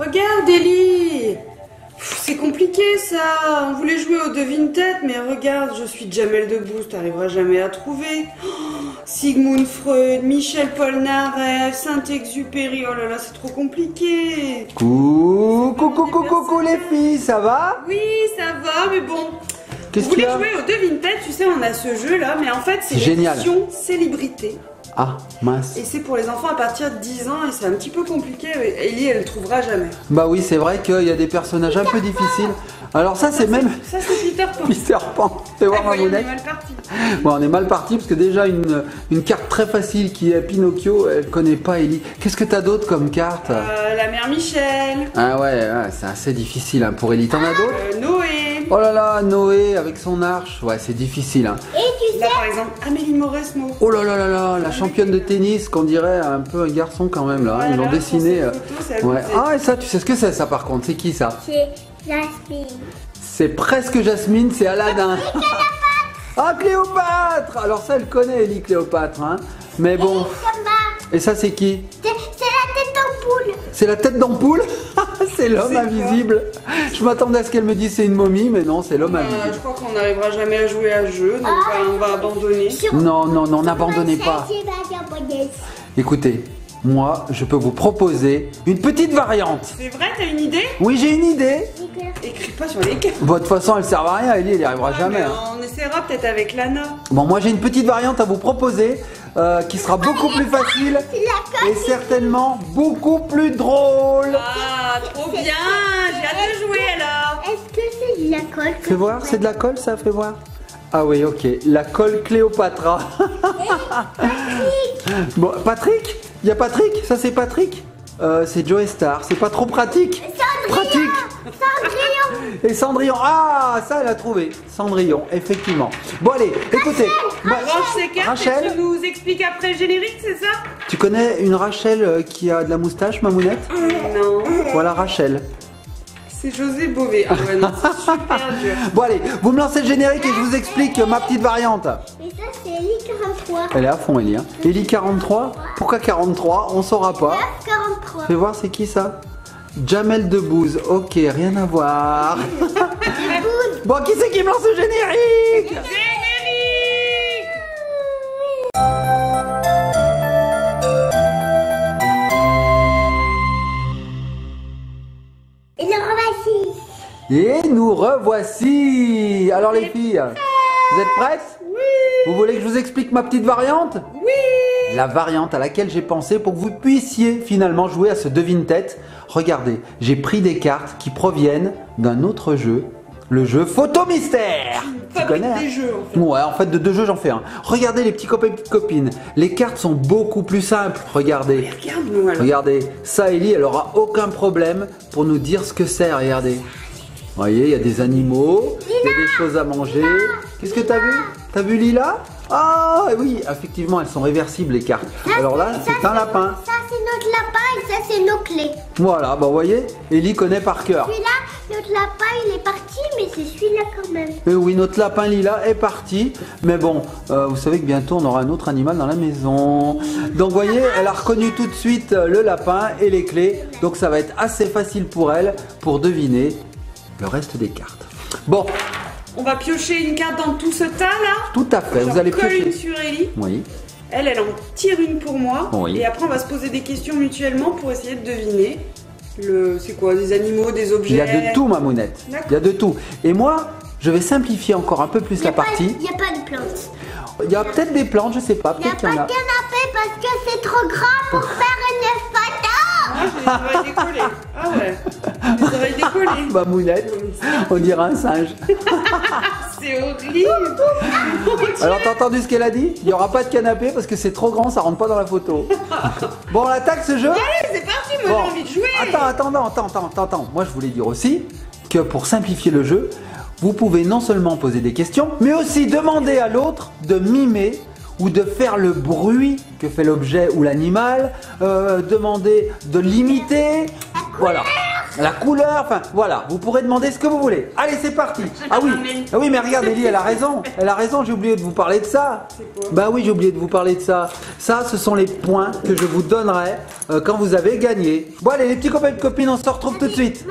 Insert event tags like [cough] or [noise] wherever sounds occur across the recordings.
Regarde, Ellie. C'est compliqué ça. On voulait jouer au devine-tête, mais regarde, je suis Jamel Debbouze, t'arriveras jamais à trouver. Oh, [gasps] Sigmund Freud, Michel Polnareff, Saint-Exupéry, oh là là, c'est trop compliqué. Coucou, coucou, coucou, coucou les filles, ça va? Oui, ça va, mais bon... Qu'est-ce Vous voulez a jouer au devine-tête, tu sais, on a ce jeu là, mais en fait, c'est l'édition célébrité. Ah, mince. Et c'est pour les enfants à partir de 10 ans, et c'est un petit peu compliqué. Ellie, elle ne trouvera jamais. Bah oui, c'est vrai qu'il y a des personnages un peu difficiles. Alors ça, c'est même Ça, c'est Peter Pan. [laughs] Peter Pan. Voir Ah, ma on est mal parti. Bon, on est mal parti parce que déjà une, une carte très facile qui est Pinocchio, elle connaît pas Ellie. Qu'est-ce que t'as d'autre comme carte? Euh, la mère Michel, Ah ouais, ouais, c'est assez difficile hein, pour Ellie. T'en as d'autres? euh, Noé. Oh là là, Noé avec son arche. Ouais, c'est difficile. Hein. Là, par exemple, Amélie Mauresmo. Oh là là là là, la championne de tennis, qu'on dirait un peu un garçon quand même là. hein. Ils l'ont Voilà, dessiné. sur euh, cette photo, c'est à Ouais. côté. Ah, et ça, tu sais ce que c'est ça par contre? C'est qui ça? C'est Jasmine. C'est presque Jasmine, c'est Aladdin. ah, Cléopâtre Alors ça, elle connaît Ellie Cléopâtre. Hein. Mais bon. Et ça, c'est qui? C'est la tête en poule. C'est la tête d'ampoule? C'est [laughs] l'homme invisible. Je m'attendais à ce qu'elle me dise c'est une momie, mais non, c'est l'homme Euh, invisible. je crois qu'on n'arrivera jamais à jouer à ce jeu, donc euh, on va abandonner. Sur- Non, non, non, n'abandonnez pas. Écoutez, moi, je peux vous proposer une petite variante. C'est vrai, t'as une idée? Oui, j'ai une idée. Écris pas sur les cartes. Bon, de toute façon, elle sert à rien, Ellie, elle n'y arrivera jamais. Mais hein. on essaiera peut-être avec Lana. Bon, moi, j'ai une petite variante à vous proposer euh, qui sera beaucoup plus facile [laughs] et certainement beaucoup plus drôle. Ah, trop bien J'ai hâte de jouer alors Est-ce que c'est de la colle Fais voir, c'est de la colle, ça Fais voir. Ah oui, ok. La colle Cléopatra. [laughs] bon, Patrick? Il y a Patrick Ça, c'est Patrick Euh, C'est Joe Star. C'est pas trop pratique Pratique Cendrillon. [laughs] Et Cendrillon. Ah, ça, elle a trouvé. Cendrillon, effectivement. Bon, allez, écoutez. cartes Rachel et tu nous expliques après le générique, c'est ça? Tu connais une Rachel euh, qui a de la moustache, Mamounette? Non, Voilà Rachel. C'est José Bové. Ah ouais, non, c'est super [laughs] dur. Bon, allez, vous me lancez le générique et je vous explique ma petite variante. Et ça, c'est Ellie 43. Elle est à fond, Ellie. Hein. Ellie 43 Pourquoi 43 On saura pas. 43. Fais voir, c'est qui ça? Jamel Debbouze. Ok, rien à voir. [laughs] bon, qui c'est qui me lance le générique? Générique Et nous revoici. Alors les filles, vous êtes prêtes? Oui Vous voulez que je vous explique ma petite variante? Oui La variante à laquelle j'ai pensé pour que vous puissiez finalement jouer à ce devine-tête. Regardez, j'ai pris des cartes qui proviennent d'un autre jeu, le jeu Photo Mystère. Tu connais hein des jeux, en fait. Ouais, en fait, de deux jeux, j'en fais un. Regardez les petits copains et petites copines. Les cartes sont beaucoup plus simples. Regardez. Regardez, ça, Ellie, elle aura aucun problème pour nous dire ce que c'est. Regardez. Vous voyez, il y a des animaux, il y a des choses à manger. Qu'est-ce que t'as vu T'as vu Lila Ah oui, effectivement, elles sont réversibles les cartes. Alors là, c'est un lapin. Ça, c'est notre lapin et ça, c'est nos clés. Voilà, bah vous voyez, Ellie connaît par cœur. Celui-là, notre lapin, il est parti, mais c'est celui-là quand même. Et oui, notre lapin Lila est parti. Mais bon, euh, vous savez que bientôt on aura un autre animal dans la maison. Donc vous voyez, elle a reconnu tout de suite le lapin et les clés. Donc ça va être assez facile pour elle pour deviner le reste des cartes. Bon, On va piocher une carte dans tout ce tas là. tout à fait. J'en Vous allez colle une piocher. sur Ellie. Oui. Elle, elle en tire une pour moi. Oui. Et après, on va se poser des questions mutuellement pour essayer de deviner. Le, c'est quoi Des animaux, des objets Il y a de tout, ma mounette. Il y a de tout. Et moi, je vais simplifier encore un peu plus n'y la partie. il y a pas de plantes. Il y a peut-être des plantes, je sais pas. Il n'y a Peut-être pas qu'il y de en a. canapé parce que c'est trop grand pour faire une. Ah, j'ai les oreilles décollées. Ah ouais. Les oreilles décollées. [laughs] On dirait un singe. [laughs] C'est horrible. [laughs] Alors t'as entendu ce qu'elle a dit? Il n'y aura pas de canapé parce que c'est trop grand, ça rentre pas dans la photo. Bon, on attaque ce jeu? Allez, c'est parti, moi Bon. j'ai envie de jouer. Attends, attends, attends, attends, attends. Moi je voulais dire aussi que pour simplifier le jeu, vous pouvez non seulement poser des questions, mais aussi demander à l'autre de mimer ou de faire le bruit que fait l'objet ou l'animal, euh, demander de l'imiter. Voilà. La couleur, enfin voilà, vous pourrez demander ce que vous voulez. Allez, c'est parti. Ah oui, ah oui, mais regarde, Ellie, elle a raison. Elle a raison, j'ai oublié de vous parler de ça. Bah oui, j'ai oublié de vous parler de ça. Ça, ce sont les points que je vous donnerai euh, quand vous avez gagné. Bon, allez, les petits copains et copines, on se retrouve tout de suite.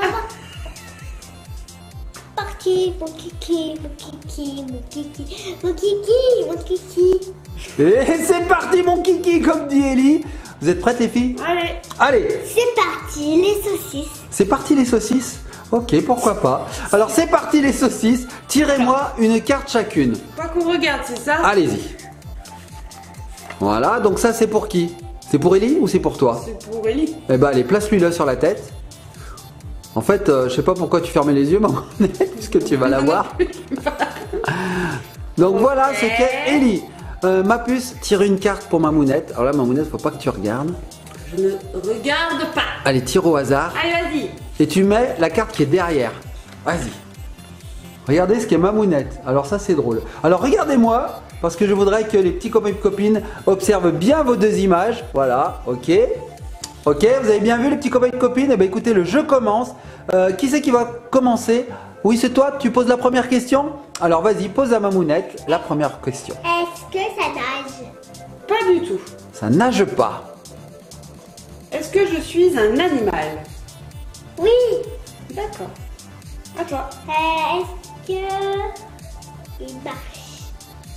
Mon kiki, mon kiki, mon kiki, mon kiki, mon kiki. Et c'est parti, mon kiki, comme dit Ellie. Vous êtes prêtes, les filles? Allez, Allez, C'est parti, les saucisses. c'est parti, les saucisses? Ok, pourquoi pas. Alors, c'est parti, les saucisses. Tirez-moi une carte chacune. pas qu'on regarde, c'est ça? Allez-y. Voilà, donc ça, c'est pour qui? C'est pour Ellie ou c'est pour toi? C'est pour Ellie. Eh ben allez, place-lui-le sur la tête. En fait, euh, je sais pas pourquoi tu fermais les yeux, [laughs] maman, puisque tu vas la voir. [laughs] Donc voilà ce qu'est Ellie. Euh, ma puce, tire une carte pour ma mounette. Alors là, ma mounette, faut pas que tu regardes. Je ne regarde pas. Allez, tire au hasard. Allez, vas-y. Et tu mets la carte qui est derrière. Vas-y. Regardez ce qu'est ma mounette. Alors ça, c'est drôle. Alors regardez-moi, parce que je voudrais que les petits copains et copines observent bien vos deux images. Voilà, ok. Ok, vous avez bien vu les petits copains et copines? Eh bien écoutez, le jeu commence. Euh, qui c'est qui va commencer? Oui, c'est toi, tu poses la première question? Alors vas-y, pose à ma mounette la première question. Est-ce que ça nage? Pas du tout. Ça nage pas. Est-ce que je suis un animal? Oui. D'accord. À toi. Euh, Est-ce que il marche?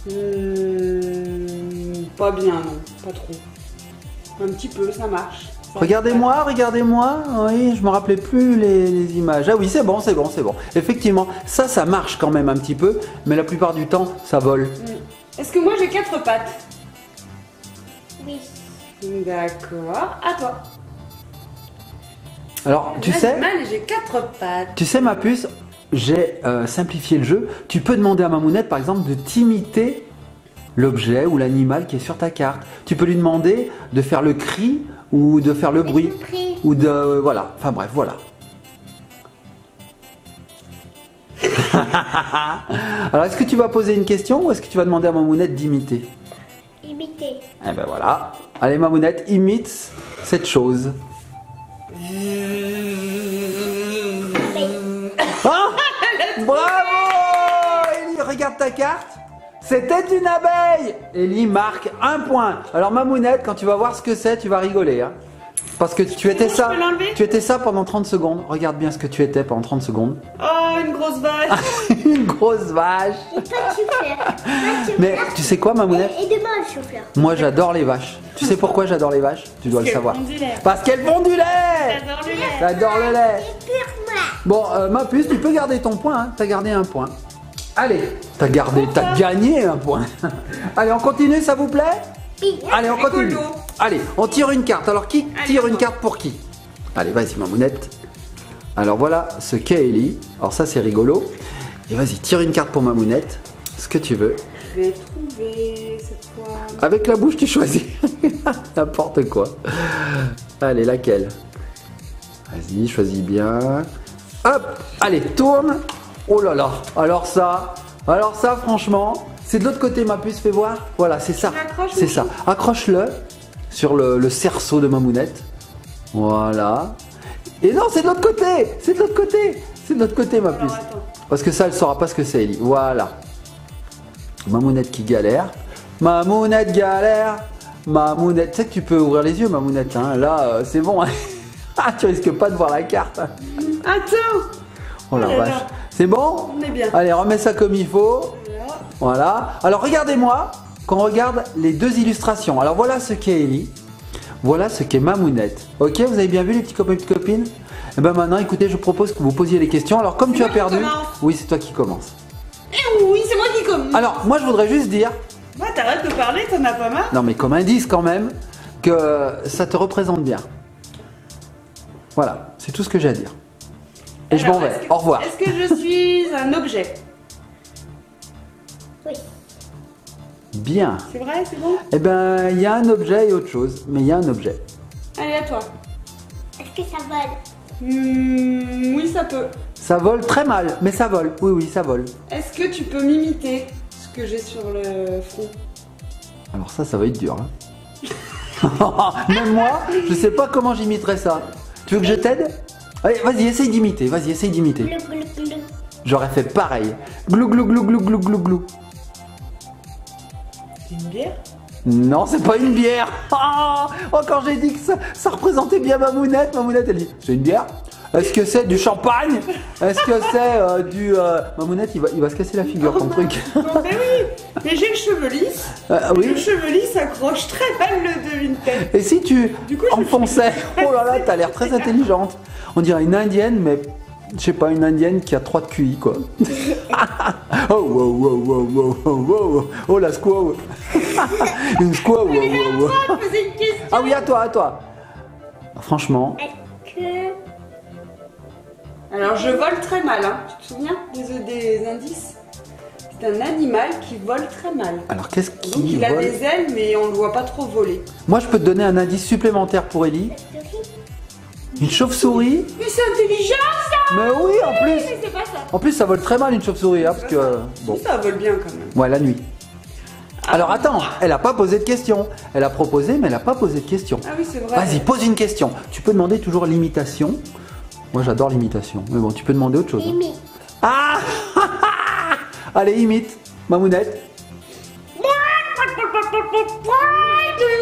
Hmm, pas bien, non. Pas trop. Un petit peu, ça marche. Regardez-moi, regardez-moi. Oui, je me rappelais plus les, les images. Ah oui, c'est bon, c'est bon, c'est bon. Effectivement, ça, ça marche quand même un petit peu, mais la plupart du temps, ça vole. Hmm. Est-ce que moi j'ai quatre pattes Oui. D'accord. À toi. Alors, tu sais, j'ai quatre pattes. tu sais, ma puce, j'ai euh, simplifié le jeu. Tu peux demander à ma mounette, par exemple, de t'imiter l'objet ou l'animal qui est sur ta carte. Tu peux lui demander de faire le cri ou de faire le bruit ou de euh, voilà. Enfin bref, voilà. [laughs] Alors, est-ce que tu vas poser une question ou est-ce que tu vas demander à ma mounette d'imiter? Imiter. Eh ben voilà. Allez, ma mounette, imite cette chose. Ah Bravo Ellie, regarde ta carte. C'était une abeille Ellie marque un point. Alors ma mounette, quand tu vas voir ce que c'est, tu vas rigoler. hein. Parce que tu étais ça. Tu étais ça pendant 30 secondes. Regarde bien ce que tu étais pendant 30 secondes. Oh, une grosse vache. [laughs] Une grosse vache. Et Mais tu sais quoi ma mounette Et, et demain le. Moi j'adore les vaches. Tu sais pourquoi j'adore les vaches? Tu dois le savoir. Parce qu'elles font du lait J'adore le lait. J'adore le lait Et pour moi. Bon, euh, ma puce, tu peux garder ton point. Hein. T'as gardé un point. Allez, t'as gardé, t'as gagné un point. [laughs] Allez, on continue, ça vous plaît. Allez, on continue. Allez, on tire une carte. Alors, qui tire une carte pour qui Allez, vas-y, ma mounette. Alors, voilà ce qu'est Ellie. Alors, ça, c'est rigolo. Et vas-y, tire une carte pour ma mounette. Ce que tu veux. Je vais trouver cette fois. Avec la bouche, tu choisis. [laughs] N'importe quoi. Allez, laquelle Vas-y, choisis bien. Hop Allez, tourne. Oh là là. Alors ça, alors ça, franchement, c'est de l'autre côté, ma puce, fais voir. Voilà, c'est ça. C'est ça. Accroche-le sur le, le cerceau de ma mounette. Voilà. Et non, c'est de l'autre côté. C'est de l'autre côté. C'est de l'autre côté, ma puce. Parce que ça, elle saura pas ce que c'est, Ellie. Voilà. Mamounette qui galère. Mamounette galère. Mamounette. Tu sais que tu peux ouvrir les yeux, Mamounette. Hein. Là, euh, c'est bon. hein. [laughs] ah, tu risques pas de voir la carte. Attends. Oh la Oh là vache. C'est bon On est bien. Allez, remets ça comme il faut. Voilà. Voilà. Alors, regardez-moi qu'on regarde les deux illustrations. Alors, voilà ce qu'est Ellie. Voilà ce qu'est Mamounette. Ok, vous avez bien vu les petits copains et petites copines Et ben maintenant, écoutez, je propose que vous posiez les questions. Alors, comme tu as perdu. Oui, c'est toi qui commence. Eh oui, c'est moi qui commence. Alors, moi, je voudrais juste dire Bah, t'arrêtes de parler, t'en as pas marre Non, mais comme indice quand même, que ça te représente bien. Voilà, c'est tout ce que j'ai à dire. Et je m'en est-ce vais. que- Au revoir. Est-ce que je suis un objet Oui. Bien. C'est vrai, c'est bon? Eh ben, il y a un objet et autre chose, mais il y a un objet. Allez, à toi. Est-ce que ça vole? Hmm, oui, ça peut. Ça vole très mal, mais ça vole. Oui, oui, ça vole. Est-ce que tu peux m'imiter ce que j'ai sur le front? Alors ça, ça va être dur. hein. [laughs] Même moi, je sais pas comment j'imiterai ça. Tu veux que je t'aide? Allez, vas-y, essaye d'imiter, vas-y, essaye d'imiter. J'aurais fait pareil. Glou, glou, glou, glou, glou, glou, glou. C'est une bière? Non, c'est pas une bière. Ah oh, quand j'ai dit que ça, ça représentait bien Mamounette, Mamounette, elle dit C'est une bière? Est-ce que c'est du champagne Est-ce que c'est euh, du. euh, Mamounette, il va, il va se casser la figure, ton truc. Non, [laughs] mais oui Mais j'ai le cheveu lisse. Euh, Le oui. cheveu lisse accroche très mal le devine tête. Et si tu Du coup, je me enfonçais Oh là là, t'as l'air très intelligente. On dirait une indienne, mais je sais pas, une indienne qui a trois de QI, quoi. [laughs] oh, wow, wow, wow, wow, wow, wow. Oh, la squaw. [laughs] une squaw, wow, wow, wow. Ah, une. Ah oui, à toi, à toi. Franchement, Est-ce que. Alors, je vole très mal, hein. Tu te souviens des, des indices? C'est un animal qui vole très mal. alors qu'est-ce Donc, qui il a des ailes, mais on le voit pas trop voler. Moi, je peux te donner un indice supplémentaire pour Ellie. Une chauve-souris Mais c'est intelligent, ça Mais oui, en plus Mais c'est pas ça. En plus, ça vole très mal une chauve-souris, hein, parce que... euh, Bon, Ça vole bien, quand même. ouais, la nuit. Alors attends, elle a pas posé de question. Elle a proposé, mais elle a pas posé de question. Ah oui, c'est vrai. Vas-y, pose une question. Tu peux demander toujours l'imitation. Moi, j'adore l'imitation. Mais bon, tu peux demander autre chose. hein. Mimi. Ah [laughs] Allez, imite, Mamounette.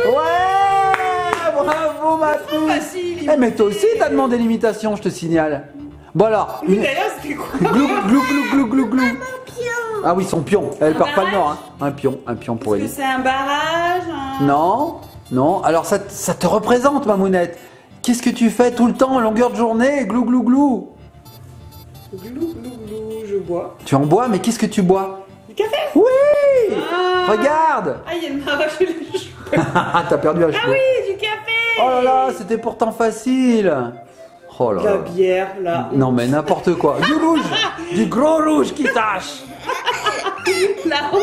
Ouais Bravo, ma Trop fille facile. Eh, mais toi aussi, t'as demandé l'imitation, je te signale. Bon alors, Oui, une- d'ailleurs, c'était quoi glou, glou, glou, glou, glou, glou. Pion. Ah oui, son pion. Elle Un part pas le barrage nord, hein. Un pion, un pion pour Est-ce que c'est un barrage un- Non, non. Alors ça, ça te représente, Mamounette. Qu'est-ce que tu fais tout le temps, longueur de journée Glou, glou, glou. Glou, glou, glou, je bois. Tu en bois, mais qu'est-ce que tu bois Du café Oui Ah Regarde Ah, il m'a arraché les cheveux. Ah, [laughs] t'as perdu un Ah cheveu. oui, du café Oh là là, c'était pourtant facile. Oh là La là. bière, là. Non mais n'importe quoi. Du rouge, du gros rouge qui [laughs] tâche, La honte.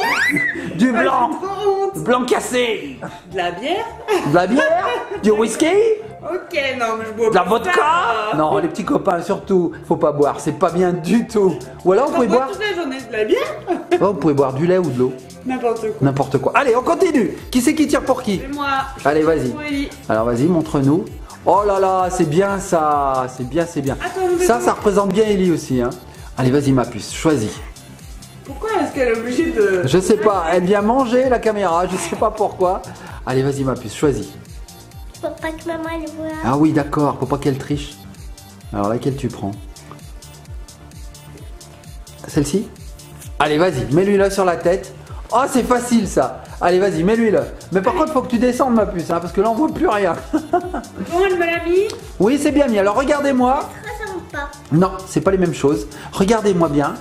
Du blanc, Trop honte. blanc cassé, De la bière de la bière, [laughs] du whisky, Ok, non, mais je bois de la pas vodka. ça. Non, les petits copains surtout, faut pas boire, c'est pas bien du tout. Ou alors vous On pouvez boire, toute la journée de la bière vous pouvez boire du lait ou de l'eau, N'importe quoi. n'importe quoi. Allez, on continue. Qui c'est qui tire pour qui C'est moi. Allez, vas-y. Oui. Alors vas-y, montre-nous. Oh là là, c'est bien ça, c'est bien, c'est bien. Attends, Ça, ça représente bien Ellie aussi. Hein. Allez, vas-y ma puce, choisis. Pourquoi est-ce qu'elle est obligée de. Je sais pas, elle vient manger la caméra, je sais pas pourquoi. Allez, vas-y ma puce, choisis. Pour pas que maman le voit. Ah oui, d'accord, faut pas qu'elle triche. Alors laquelle tu prends? Celle-ci? Allez, vas-y, mets-lui là sur la tête. Oh, c'est facile ça. Allez, vas-y, mets-lui là. Mais par contre, faut que tu descendes ma puce, hein, parce que là, on voit plus rien. [laughs] Bon, elle me l'a mis. oui, c'est bien mis. Alors regardez-moi. Ça ressemble pas. Non, c'est pas les mêmes choses. Regardez-moi bien.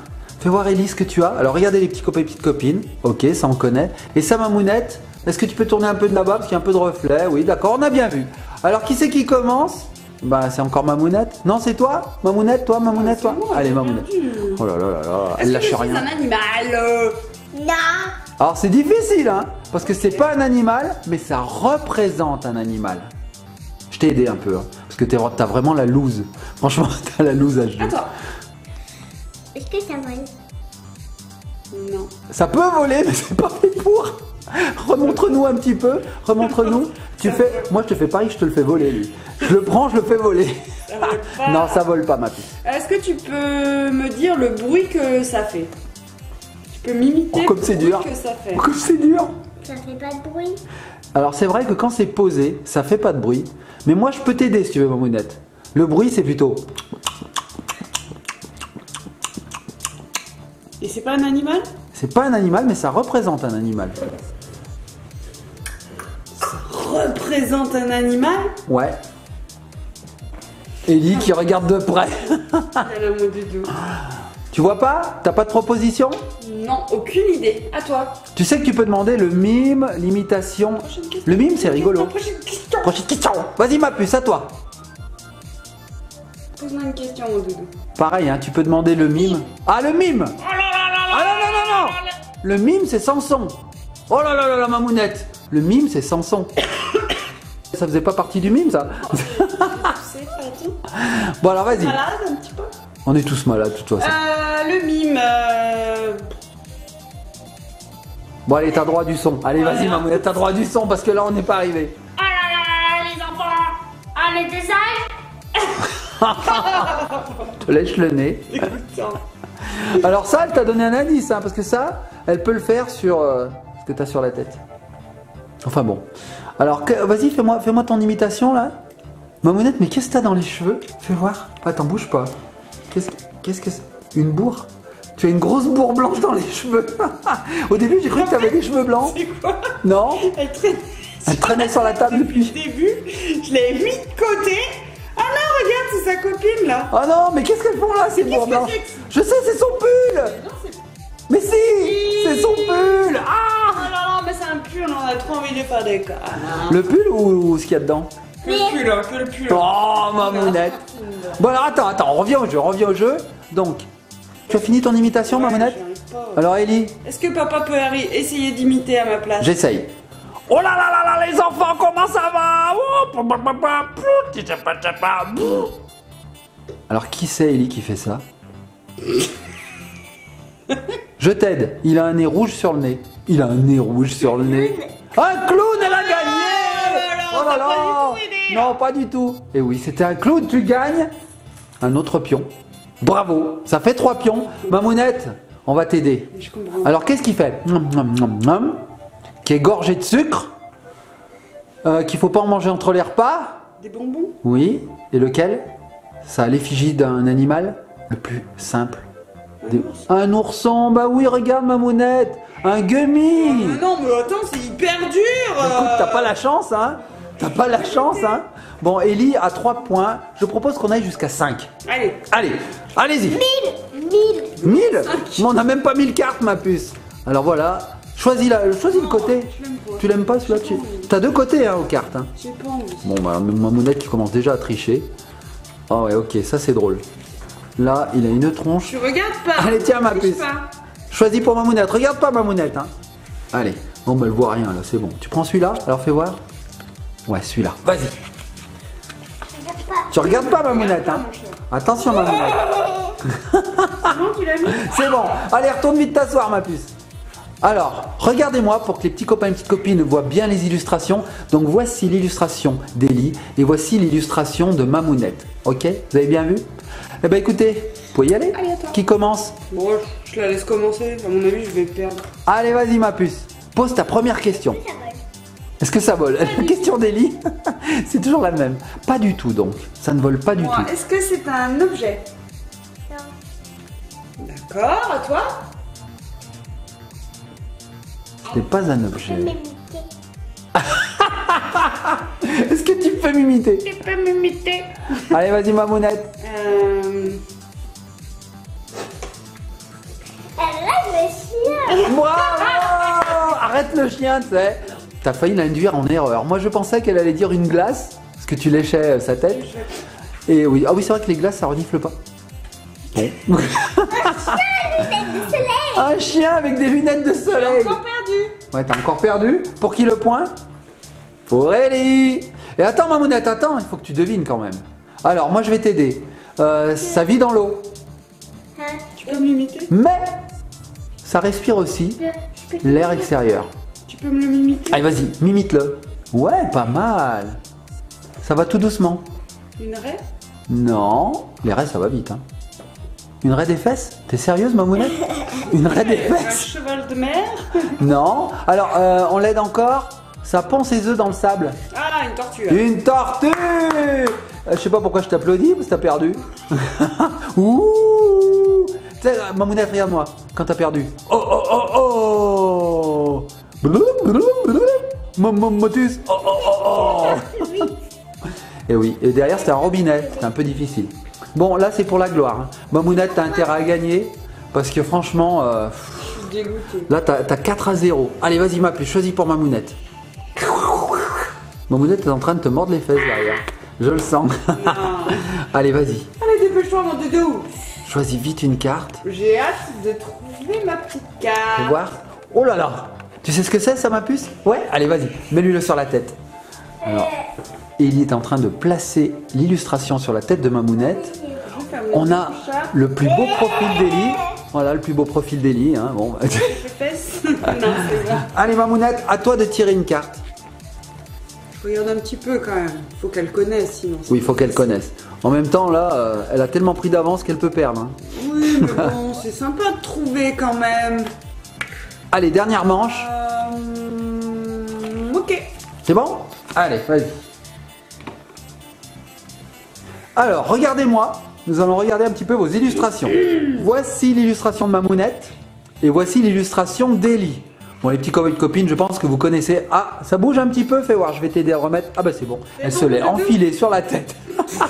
Fais voir Ellie ce que tu as? Alors regardez les petits copains et petites copines. Ok, ça on connaît. Et ça, Mamounette, est-ce que tu peux tourner un peu de là-bas? Parce qu'il y a un peu de reflet Oui, d'accord, on a bien vu. Alors qui c'est qui commence? Bah c'est encore Mamounette. Non, c'est toi? Mamounette, toi, Mamounette, toi? C'est moi, Allez, Mamounette. Oh là là là là, elle que lâche rien. un animal? Non. Alors c'est difficile, hein Parce que c'est pas un animal, mais ça représente un animal. Je t'ai aidé un peu, hein, parce que t'es- t'as vraiment la loose. Franchement, [laughs] t'as la loose à jouer. Attends. Est-ce que ça vole Non. Ça peut voler, mais c'est pas fait pour. Remontre-nous un petit peu. Remontre-nous. Tu fais. Moi, je te fais pareil, je te le fais voler, lui. Je le prends, je le fais voler. Ça vole pas. [laughs] Non, ça vole pas, ma puce. Est-ce que tu peux me dire le bruit que ça fait? Tu peux m'imiter Oh, comme le c'est bruit dur. que ça fait. Comme c'est dur. Ça fait pas de bruit? Alors, c'est vrai que quand c'est posé, ça fait pas de bruit. Mais moi, je peux t'aider si tu veux, Mamounette. Le bruit, c'est plutôt. Et c'est pas un animal? C'est pas un animal, mais ça représente un animal. Représente un animal? Ouais. Ellie qui regarde de près. [laughs] Elle a. Tu vois pas? T'as pas de proposition? Non, aucune idée. À toi. Tu sais que tu peux demander le mime, l'imitation. Le mime, c'est rigolo. Prochaine question. Prochaine question. Vas-y, ma puce, à toi. Pose-moi une question, mon doudou. Pareil, hein, tu peux demander le mime. Ah, le mime Ah non, non, non, non Le mime, c'est Samson. Oh là là là là, mamounette Le mime, c'est Samson. Ça faisait pas partie du mime, ça [laughs] C'est pas tout. Bon, alors vas-y. Malade un petit peu. On est tous malades, de toute façon. Euh, le mime. euh, Bon, allez, t'as droit du son. Allez, vas-y, mamounette, t'as droit du son, parce que là, on n'est pas arrivé. Ah là là là là, les enfants sages Je te lèche le nez. Alors ça, elle t'a donné un indice, hein, parce que ça, elle peut le faire sur euh, ce que t'as sur la tête. Enfin bon. Alors, vas-y, fais-moi fais ton imitation, là. Mamounette, mais qu'est-ce que t'as dans les cheveux? Fais voir. Attends, bouge pas. Qu'est-ce qu'est-ce que c'est? Une bourre? Tu as une grosse bourre blanche dans les cheveux. [laughs] Au début, j'ai cru que t'avais des cheveux blancs. C'est quoi? Non Elle traîne Elle traînait sur la table depuis depuis. le début. Je l'avais mis de côté. Ah non, regarde, c'est sa copine là. Oh non, mais qu'est-ce qu'elles font là, ces que- Je sais, c'est son pull Non, Mais si C'est son pull Ah Oh non, non, mais c'est un pull, on a trop envie de faire des cas. Le pull ou, ce qu'il y a dedans Que le pull, hein, que le pull. Oh, mamounette Bon alors attends, attends, on revient au jeu, on revient au jeu. Donc, tu as fini ton imitation, arrive pas. Alors Ellie, Est-ce que papa peut essayer d'imiter à ma place? J'essaye. Oh là là là là, les enfants, comment ça va Oh. Alors qui c'est Ellie qui fait ça Je t'aide, il a un nez rouge sur le nez. Il a un nez rouge sur le nez. Un clown, elle a gagné Oh là là, t'as pas du tout aidé. Non, pas du tout. Et oui, c'était un clown, tu gagnes un autre pion. Bravo, ça fait trois pions. Mamounette, on va t'aider. Je comprends. Alors qu'est-ce qu'il fait Qui est gorgé de sucre euh, Qu'il faut pas en manger entre les repas. Des bonbons? Oui. Et lequel? Ça a l'effigie d'un animal Le plus simple. Des- Un ourson Bah oui, regarde Mamounette. Un gummy. Mais non, mais attends, c'est hyper dur. Écoute, t'as pas la chance, hein. T'as pas la chance, hein. Bon, Ellie a 3 points. Je propose qu'on aille jusqu'à 5. Allez, Allez, allez-y. Mille. 1000 Mais on n'a même pas 1000 cartes, ma puce. Alors voilà, choisis, la, choisis le côté. Tu l'aimes pas celui-là tu... T'as deux côtés hein, aux cartes. Hein. Pas. Bon, bah, ma monette qui commence déjà à tricher. Ah ouais, ok, ça c'est drôle. Là, il a une tronche. Tu regardes pas Allez, tiens, ma puce. pas. Choisis pour ma monette. Regarde pas ma monette. Hein. Allez. Bon, bah, elle voit rien là, c'est bon. Tu prends celui-là Alors fais voir. Ouais, celui-là. Vas-y. Regarde pas. Tu regardes pas ma monette. Hein. Attention, ma monette. Non, tu l'as mis C'est bon. Allez, retourne vite t'asseoir, ma puce. Alors, regardez-moi pour que les petits copains et petites copines voient bien les illustrations. Donc, voici l'illustration d'Eli et voici l'illustration de Mamounette. Ok? Vous avez bien vu? Eh ben, écoutez, vous pouvez y aller. Allez, à toi. Qui commence? Bon, je la laisse commencer. À mon avis, je vais perdre. Allez, vas-y, ma puce. Pose ta première question. Est-ce que ça vole? La [laughs] question d'Eli, [laughs] c'est toujours la même. Pas du tout, donc. Ça ne vole pas du Moi, tout. est-ce que c'est un objet? Non. D'accord, à toi Ce n'est pas un Je peux objet. m'imiter. [laughs] Est-ce que tu peux m'imiter Tu peux m'imiter. Allez, vas-y, Mamounette. Euh... Elle lève le chien. Arrête le chien, tu sais. T'as failli l'induire en erreur. Moi, je pensais qu'elle allait dire une glace, parce que tu léchais euh, sa tête. Et oui, ah oui, c'est vrai que les glaces, ça renifle pas. Bon. [laughs] Un chien avec des lunettes de soleil. Encore perdu. Ouais, t'as encore perdu. Pour qui le point? Pour Ellie. Et attends, Mamounette, attends, il faut que tu devines quand même. Alors, moi, je vais t'aider. Euh, ça vit dans l'eau, Hein, Tu peux me l'imiter? Mais ça respire aussi l'air extérieur. Tu peux me le mimiter Allez, vas-y, mimite-le. Ouais, pas mal. Ça va tout doucement. Une raie? Non, les raies, ça va vite. Hein. Une raie des fesses T'es sérieuse, Mamounette [laughs] Une raie des Un fesses cheval de mer [laughs] Non. Alors, euh, on l'aide encore. Ça pond ses œufs dans le sable. Ah, une tortue. Une tortue Euh, Je sais pas pourquoi je t'applaudis, parce que t'as perdu. [laughs] Ouh Tu sais, Mamounette, regarde-moi, quand t'as perdu. Oh oh oh oh Blou, blou, blou. Maman Motus. Oh oh oh oh Et oui, et derrière c'était un robinet, c'était un peu difficile. Bon, là c'est pour la gloire. hein. Mamounette, t'as intérêt à gagner, parce que franchement, euh, Je suis dégoûtée. Là, t'as t'as 4 à 0. Allez, vas-y, ma puce, choisis pour Mamounette. Mamounette est en train de te mordre les fesses derrière. Je le sens. [laughs] Allez, vas-y. Allez, dépêche-toi, mon doudou. Choisis vite une carte. J'ai hâte de trouver ma petite Fais carte. voir. Oh là là Tu sais ce que c'est, ça, ma puce? Ouais? Allez, vas-y. Mets-lui le sur la tête. Alors, il est en train de placer l'illustration sur la tête de Mamounette. On a le plus beau profil d'Eli. Voilà, le plus beau profil d'Eli. Hein. Bon. [laughs] Allez, Mamounette, à toi de tirer une carte. Je regarde un petit peu quand même. Faut qu'elle connaisse sinon. Oui, il faut qu'elle connaisse. En même temps, là, euh, elle a tellement pris d'avance qu'elle peut perdre. hein. Oui, mais [laughs] bon, c'est sympa de trouver quand même. Allez, dernière manche. Euh, ok. C'est bon? Allez, vas-y. Alors, regardez-moi. Nous allons regarder un petit peu vos illustrations. Voici l'illustration de Mamounette et voici l'illustration d'Eli. Bon, les petits copains et copines, je pense que vous connaissez. Ah, ça bouge un petit peu, fais voir, je vais t'aider à remettre. Ah bah c'est bon, elle se l'est enfilée sur la tête.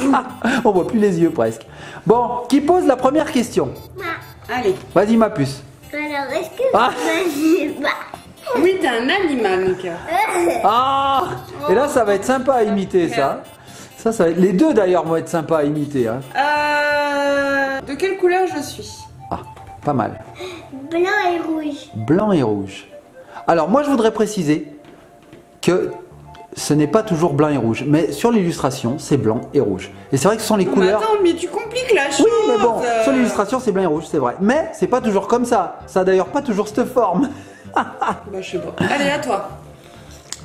[laughs] On voit plus les yeux presque. Bon, qui pose la première question? Allez. Vas-y ma puce. Alors, est-ce que Ah. je sais pas Oui, t'es un animal, mon cœur. Ah Et là, ça va être sympa à imiter ça. Ça, ça va être... Les deux d'ailleurs vont être sympas à imiter. Hein. Euh, de quelle couleur je suis? Ah, pas mal. Blanc et rouge. Blanc et rouge. Alors moi je voudrais préciser que ce n'est pas toujours blanc et rouge, mais sur l'illustration c'est blanc et rouge. Et c'est vrai que ce sont les Non, mais couleurs. attends, mais tu compliques la chose. Oui, mais bon, sur l'illustration c'est blanc et rouge, c'est vrai. Mais c'est pas toujours comme ça. Ça a d'ailleurs pas toujours cette forme. [laughs] Bah, je sais pas. Allez, à toi.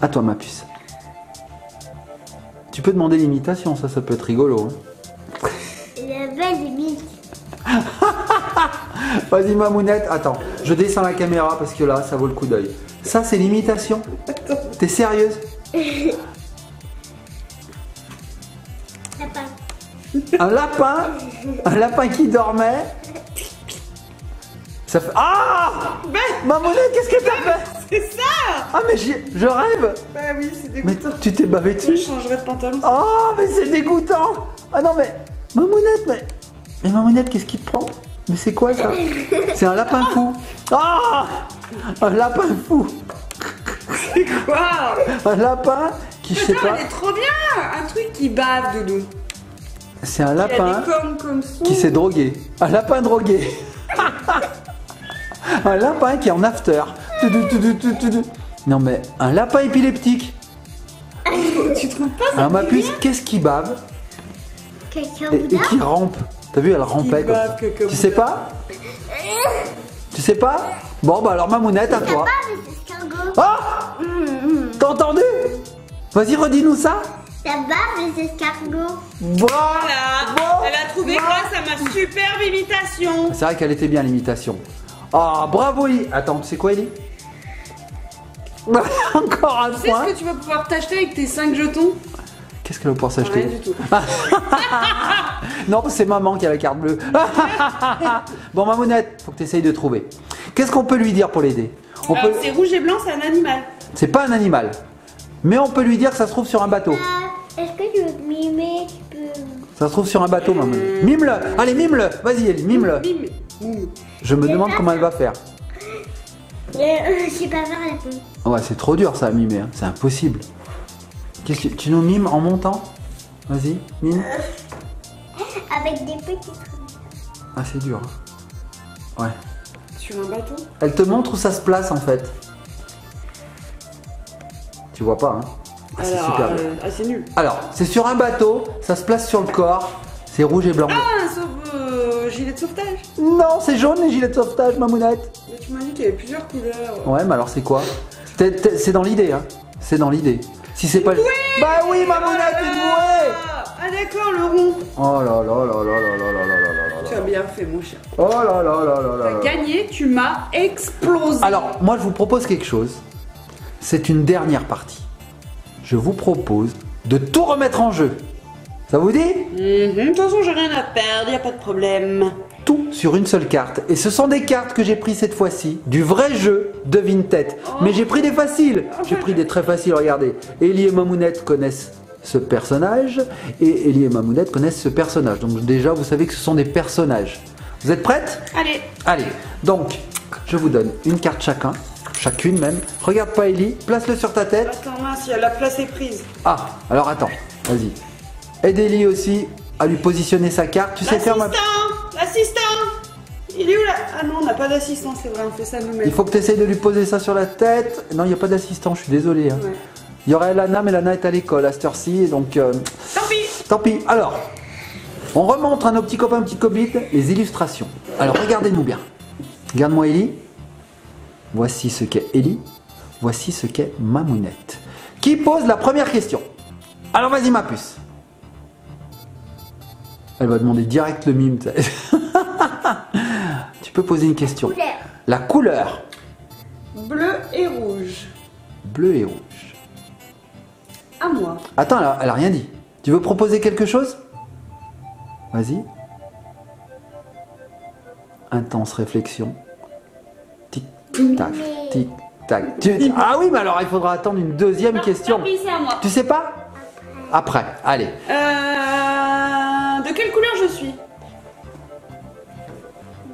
À toi ma puce. Tu peux demander l'imitation, ça, ça peut être rigolo. hein. La belle. [laughs] Vas-y Mamounette, attends, je descends la caméra parce que là ça vaut le coup d'œil. Ça c'est l'imitation T'es sérieuse? [laughs] Lapin. Un lapin? Un lapin qui dormait? Ça fait... Ah Mamounette, qu'est-ce que t'as fait? C'est ça Ah mais je rêve Bah oui, c'est Mais dégoûtant. tu t'es bavé Je dessus changerai de pantalon. Oh mais c'est dégoûtant Ah non mais... Mamounette, mais... Mais Mamounette, qu'est-ce qui te prend? Mais c'est quoi ça? [laughs] C'est un lapin fou Ah Un lapin fou C'est quoi? Un lapin qui, je sais pas... elle est trop bien Un truc qui bave, Doudou. C'est un lapin comme qui s'est drogué. Un lapin drogué. [laughs] un lapin qui est en after. Non mais un lapin épileptique. Tu trouves pas ça Alors ma puce, qu'est-ce qui bave Quelqu'un et, qui rampe T'as vu, elle rampait comme bave, ça. Tu sais pas [laughs] Tu sais pas Bon bah alors Mamounette à toi. C'est. Ah T'as entendu Vas-y redis-nous ça. La barbe des escargots. Voilà. Bon. elle a trouvé grâce à ma superbe imitation. C'est vrai qu'elle était bien l'imitation. Ah bravo Eli. Attends, tu sais quoi Eli? [laughs] Encore un Tu sais point. ce que tu vas pouvoir t'acheter avec tes 5 jetons Qu'est-ce qu'elle va pouvoir Rien s'acheter du tout. [laughs] Non, c'est maman qui a la carte bleue. [laughs] bon, Mamounette, faut que tu essayes de trouver. Qu'est-ce qu'on peut lui dire pour l'aider On Alors, peut... c'est rouge et blanc, c'est un animal. C'est pas un animal. Mais on peut lui dire que ça se trouve sur un bateau. Euh, Est-ce que tu veux mimer Tu peux. Ça se trouve sur un bateau, Mamounette. Mime-le Allez, mime-le Vas-y, Ellie, mime-le. Je me demande comment elle va faire. Euh, je sais pas faire la peau. Ouais, c'est trop dur ça à mimer, hein. c'est impossible. Qu'est-ce que tu nous mimes en montant? Vas-y, mime. Avec des petits trucs. Ah, c'est dur. hein. Ouais. Sur un bateau? Elle te montre où ça se place en fait. Tu vois pas, hein Ah, c'est super euh, ah, c'est nul. Alors, c'est sur un bateau, ça se place sur le corps, c'est rouge et blanc. Ah, sauve- euh, gilet de sauvetage. Non, c'est jaune les gilets de sauvetage, mamounette. Mais tu m'as dit qu'il y avait plusieurs couleurs. Ouais, mais alors c'est quoi? C'est dans l'idée, hein C'est dans l'idée. Si c'est pas. Bah oui, mamounette, t'es douée Ah, ah, d'accord, le rond. Oh là là là là là là là là là là Tu as bien fait, mon cher. Oh là là là là là T'as gagné, tu m'as explosé. Alors, moi je vous propose quelque chose. C'est une dernière partie. Je vous propose de tout remettre en jeu. Ça vous dit Mhm, De toute façon, j'ai rien à perdre, y a pas de problème. Tout sur une seule carte. Et ce sont des cartes que j'ai pris cette fois-ci du vrai jeu de Vinted. Mais j'ai pris des faciles. J'ai pris des très faciles, regardez. Ellie et Mamounette connaissent ce personnage et Ellie et Mamounette connaissent ce personnage. Donc déjà, vous savez que ce sont des personnages. Vous êtes prêtes? Allez, Allez, donc, je vous donne une carte chacun, chacune même. Regarde pas Ellie, place-le sur ta tête. attends, mince, la place est prise. Ah, alors attends, vas-y. Aide Ellie aussi à lui positionner sa carte. Tu sais faire ma... L'assistant L'assistant Il est où là? Ah non, on n'a pas d'assistant, c'est vrai, on fait ça nous-mêmes. Il faut que tu essayes de lui poser ça sur la tête. Non, il n'y a pas d'assistant, je suis désolé. hein. Ouais. Il y aurait Lana, mais Lana est à l'école à cette heure-ci, donc euh, Tant pis tant pis. Alors, on remontre à nos petits copains, petits cobites, les illustrations. Alors, regardez-nous bien. Regarde-moi Ellie. Voici ce qu'est Ellie. Voici ce qu'est Mamounette. Qui pose la première question? Alors vas-y ma puce. Elle va demander direct le mime. [laughs] tu peux poser une question. Couleur. La couleur Bleu et rouge. bleu et rouge. À moi. Attends, elle a, elle a rien dit. Tu veux proposer quelque chose? Vas-y. Intense réflexion. Tic tac, tic tac. Tu- Ah oui, mais alors il faudra attendre une deuxième question. À moi. Tu sais pas? Après, allez. Euh, de quelle couleur je suis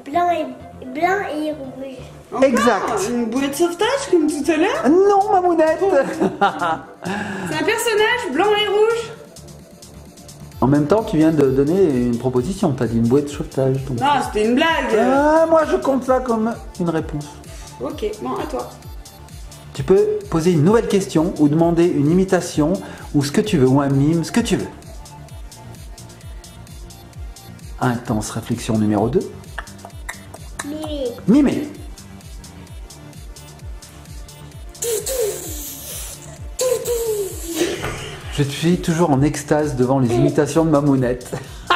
Blanc et, blanc et rouge. Encore Exact. Une bouée de sauvetage comme tout à l'heure Non, mamounette C'est un personnage blanc et rouge En même temps, tu viens de donner une proposition. T'as dit une boîte de sauvetage. donc- Non, c'était une blague Ah, moi, je compte ça comme une réponse. Ok, bon, à toi. Tu peux poser une nouvelle question ou demander une imitation ou ce que tu veux, ou un mime, ce que tu veux. Intense réflexion numéro 2. Mais Mimer. Je suis toujours en extase devant les imitations de Mamounette. [laughs]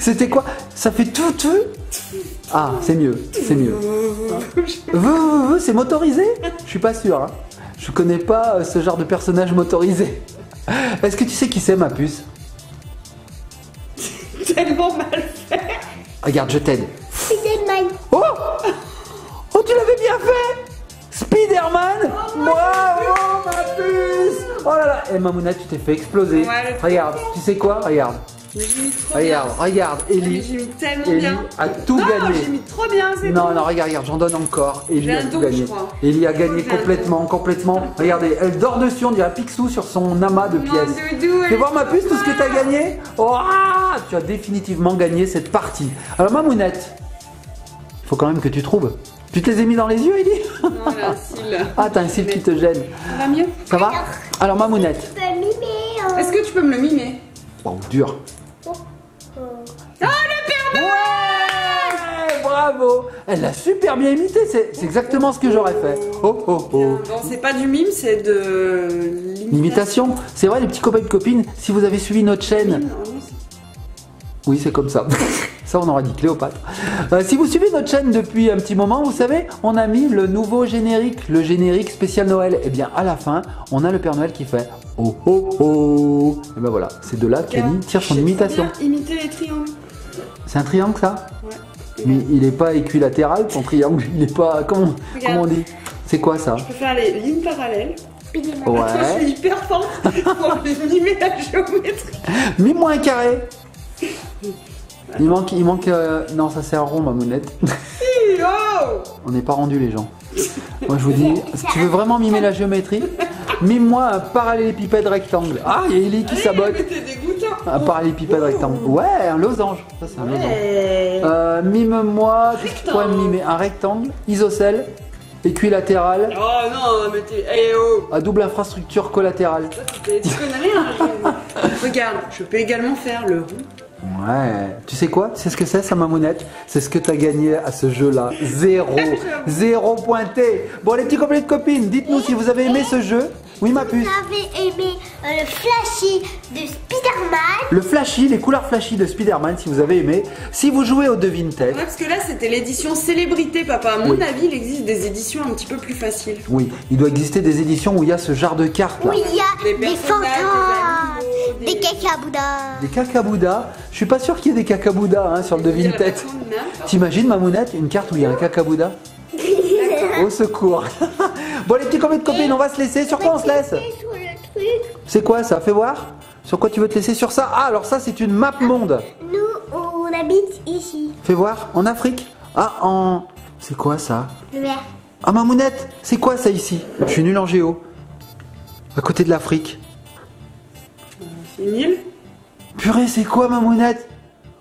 C'était quoi? Ça fait tout, tout? Ah, c'est mieux, c'est mieux. C'est motorisé? Je suis pas sûr. hein. Je connais pas euh, ce genre de personnage motorisé. Est-ce que tu sais qui c'est ma puce? Tellement mal fait Regarde, je t'aide. Spiderman. Oh Oh, tu l'avais bien fait Spider-Man Bravo, ma puce Oh là là Et Mamouna, tu t'es fait exploser. Ouais, Regarde, tu sais quoi? Regarde, Regarde, regarde. Ellie, j'ai mis tellement Ellie bien a tout Non, gagné. j'ai mis trop bien, c'est Non, bon. non, regarde, regarde, j'en donne encore. Ellie a tout don, gagné. Ellie a gagné complètement, complètement. Regardez, elle dort dessus, on dirait Picsou sur son amas de pièces. Fais est voir ma puce tout ce que tu as super. gagné. Oh, ah, tu as définitivement gagné cette partie. Alors, Mamounette, il faut quand même que tu trouves. Tu te les as mis dans les yeux, Ellie? Non, elle a un cil. Ah, t'as un cil qui te gêne. Ça va mieux? Ça va? Alors, Mamounette. Tu peux mimer. hein. Est-ce que tu peux me le mimer? Bon, dur. Bravo Elle l'a super bien imité, c'est exactement ce que j'aurais fait. Oh, oh, oh. Bon, c'est pas du mime, c'est de L'imitation, c'est vrai les petits copains et copines, si vous avez suivi notre chaîne, oui c'est comme ça, [laughs] ça on aura dit Cléopâtre. Euh, si vous suivez notre chaîne depuis un petit moment, vous savez, on a mis le nouveau générique, le générique spécial Noël. Et bien à la fin, on a le Père Noël qui fait oh oh oh. Et ben voilà, c'est de là qu'Annie tire son imitation. Imiter les triangles. C'est un triangle ça? Ouais. Mais il est pas équilatéral ton triangle, il est pas. Comment, Regarde. comment on dit? C'est quoi ça? Je peux faire les lignes parallèles. Ouais. Attends, je suis hyper forte [laughs] pour mimer la géométrie. Mets-moi un carré Il manque, il manque. euh, Non, ça c'est un rond, ma monette. Oh On n'est pas rendu les gens. Moi je vous dis, si tu veux vraiment mimer la géométrie, mime-moi un parallélépipède rectangle. Ah, il y a Ellie qui sabote. Un parallélépipède rectangle. Ouais, un losange. Ça c'est un losange. Euh, mime-moi, qu'est-ce que tu pourrais me mimer Un rectangle, isocèle, équilatéral, Oh non, mais t'es. Eh oh à double infrastructure collatérale. T'es- Tu connais rien, Jérémy. Regarde, je peux également faire le rond. Ouais. Tu sais quoi? Tu sais ce que c'est, ça, mamounette C'est ce que t'as gagné à ce jeu-là. Zéro. [laughs] Zéro pointé. Bon, les petits copains de copines, dites-nous si vous avez aimé ce jeu. Oui, ma puce. Vous avez aimé euh, le flashy de Spiderman. Le flashy, les couleurs flashy de Spider-Man, si vous avez aimé. Si vous jouez au devine tête. Ouais, parce que là, c'était l'édition célébrité, papa. À mon Oui. avis, il existe des éditions un petit peu plus faciles. Oui, il doit exister des éditions où il y a ce genre de cartes là. Oui, il y a Des des, fantômes, des cacaboudas. Des cacaboudas. Je suis pas sûr qu'il y ait des cacaboudas hein, sur le devine tête. T'imagines, Mamounette, une carte où il y a un cacabouda [laughs] Au secours. [laughs] bon, les petits copains de copines, on va se laisser. Sur quoi on se laisse Sur le truc. C'est quoi ça Fais voir. Sur quoi tu veux te laisser Sur ça Ah, alors ça, c'est une map monde. Nous, on habite ici. Fais voir. En Afrique Ah, en. C'est quoi ça Le vert. Ah, Mamounette, c'est quoi ça ici Je suis nul en géo. À côté de l'Afrique. C'est une île Purée, c'est quoi, Mamounette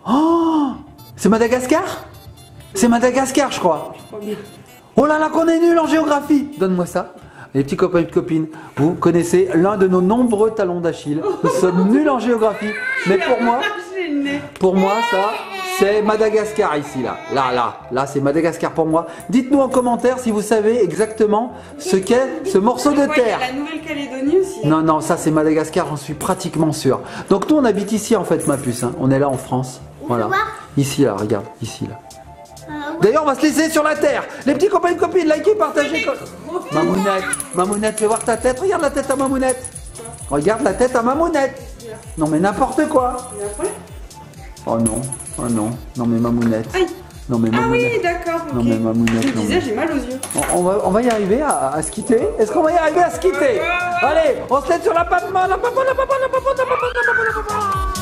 Oh C'est Madagascar C'est Madagascar, je crois. Je crois bien. Oh là là, qu'on est nul en géographie Donne-moi ça. Les petits copains et copines, vous connaissez l'un de nos nombreux talons d'Achille. Nous sommes nuls en géographtie. Mais pour moi, pour moi, ça, C'est Madagascar ici, là. Là, là. Là, c'est Madagascar pour moi. Dites-nous en commentaire si vous savez exactement ce qu'est ce morceau de terre. la Nouvelle-Calédonie aussi. Non, non, ça c'est Madagascar, j'en suis pratiquement sûr. Donc nous on habite ici en fait, ma puce. hein. On est là en France. Voilà. Ici là, regarde, ici là. Ah. D'ailleurs, on va se laisser sur la terre. Les petits copains et copines, likez, partagez. Mamounette, Mamounette, fais voir ta tête. Regarde la tête à Mamounette. Regarde la tête à Mamounette. Non mais n'importe quoi. Oh non, oh non, non mais Mamounette. Non mais Ah Mamounette. oui, d'accord. Non, mais Mamounette, Je me disais, j'ai mal aux yeux. On, on va, on va y arriver à, à se quitter Est-ce qu'on va y arriver à se quitter? Allez, on se laisse sur la patte, la patte, la patte, la patte, la patte, la patte, la patte, la patte.